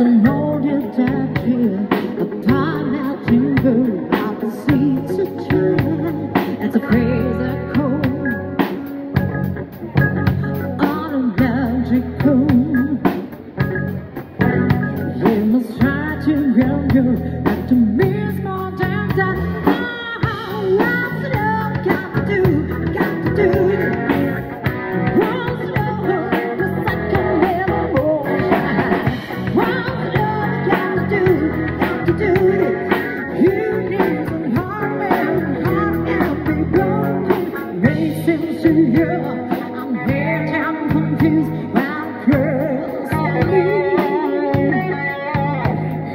some older down here, a pineapple timber, to try. It's a crazy cold. You must try to run your, have to make.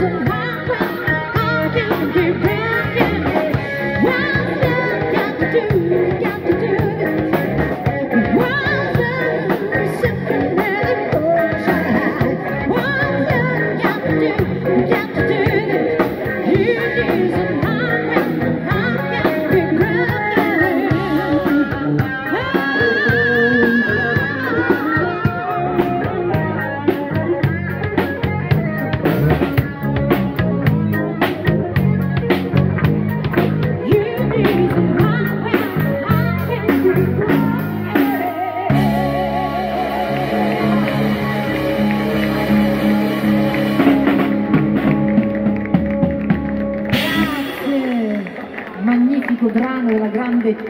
You nella grande